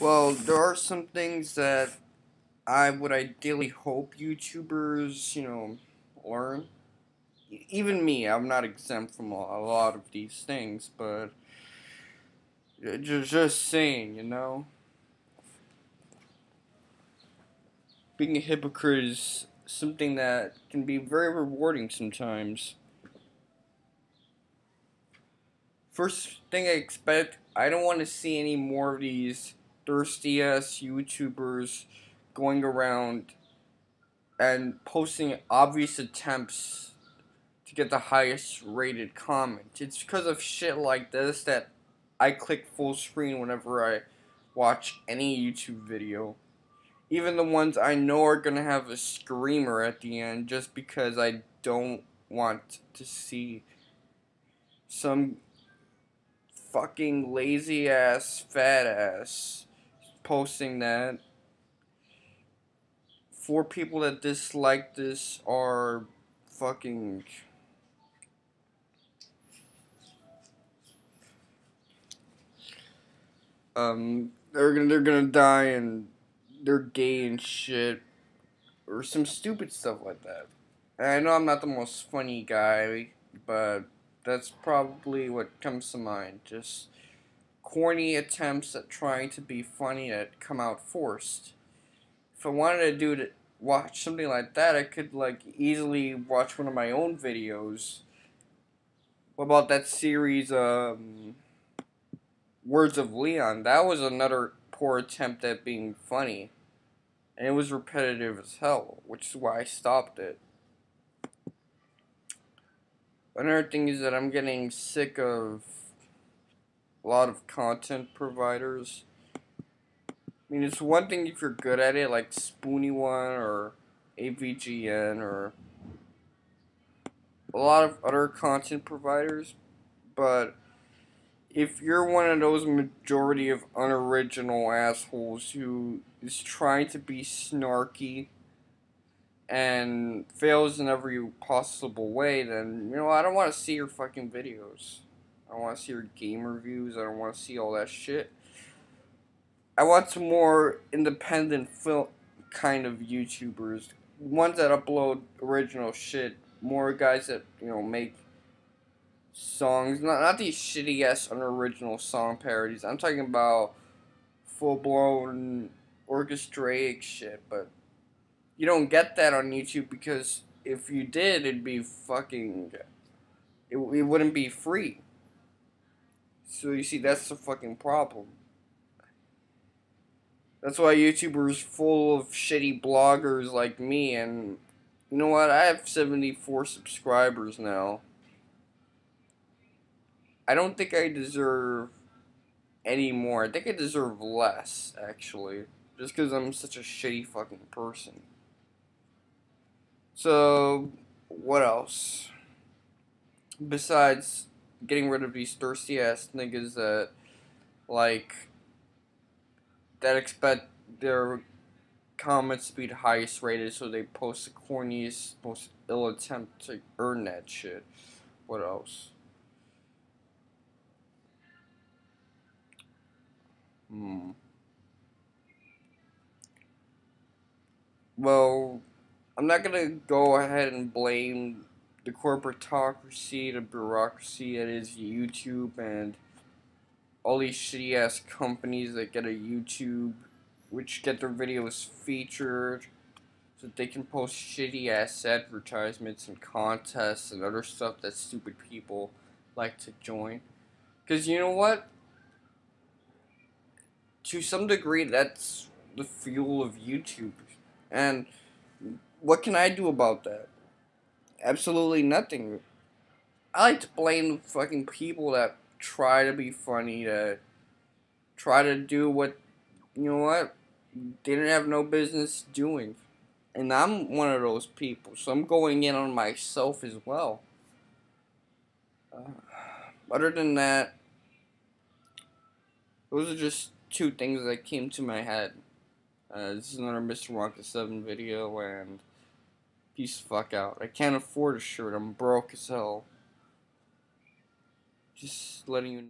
Well, there are some things that I would ideally hope YouTubers, you know, learn. Even me, I'm not exempt from a lot of these things, but just, saying, you know. Being a hypocrite is something that can be very rewarding sometimes. First thing I expect, I don't want to see any more of these thirsty ass YouTubers going around and posting obvious attempts to get the highest rated comment. It's because of shit like this that I click full screen whenever I watch any YouTube video. Even the ones I know are gonna have a screamer at the end just because I don't want to see some fucking lazy ass fat ass posting that. Four people that dislike this are fucking. Um, they're gonna they're gonna die and they're gay and shit, or some stupid stuff like that. And I know I'm not the most funny guy, but that's probably what comes to mind. Just corny attempts at trying to be funny that come out forced. If I wanted to do to watch something like that, I could like easily watch one of my own videos. What about that series, um, Words of Leon? That was another poor attempt at being funny. And it was repetitive as hell, which is why I stopped it. Another thing is that I'm getting sick of a lot of content providers. I mean, it's one thing if you're good at it, like Spoony One or AVGN or a lot of other content providers, but if you're one of those majority of unoriginal assholes who is trying to be snarky and fails in every possible way, then, you know, I don't want to see your fucking videos. I want to see your game reviews. I don't want to see all that shit. I want some more independent film kind of YouTubers. Ones that upload original shit. More guys that, you know, make songs. Not, not these shitty ass unoriginal song parodies. I'm talking about full blown orchestraic shit, but you don't get that on YouTube because if you did, it'd be fucking. It, it wouldn't be free. So you see, that's the fucking problem. That's why YouTubers full of shitty bloggers like me, and you know what? I have 74 subscribers now. I don't think I deserve any more. I think I deserve less, actually. Just because I'm such a shitty fucking person. So, what else? Besides getting rid of these thirsty ass niggas that, like, that expect their comments to be the highest rated, so they post the corniest, most ill attempt to earn that shit. What else? Hmm. Well, I'm not gonna go ahead and blame the corporatocracy, the bureaucracy that is YouTube, and all these shitty ass companies that get a YouTube, which get their videos featured, so that they can post shitty ass advertisements and contests and other stuff that stupid people like to join. Because you know what? To some degree, that's the fuel of YouTube. And what can I do about that? Absolutely nothing. I like to blame fucking people that try to be funny, to try to do what, you know what, they didn't have no business doing. And I'm one of those people, so I'm going in on myself as well. Uh, other than that, those are just two things that came to my head. Uh, this is another Mr. Wonka 7 video, and Peace fuck out. I can't afford a shirt. I'm broke as hell. Just letting you know.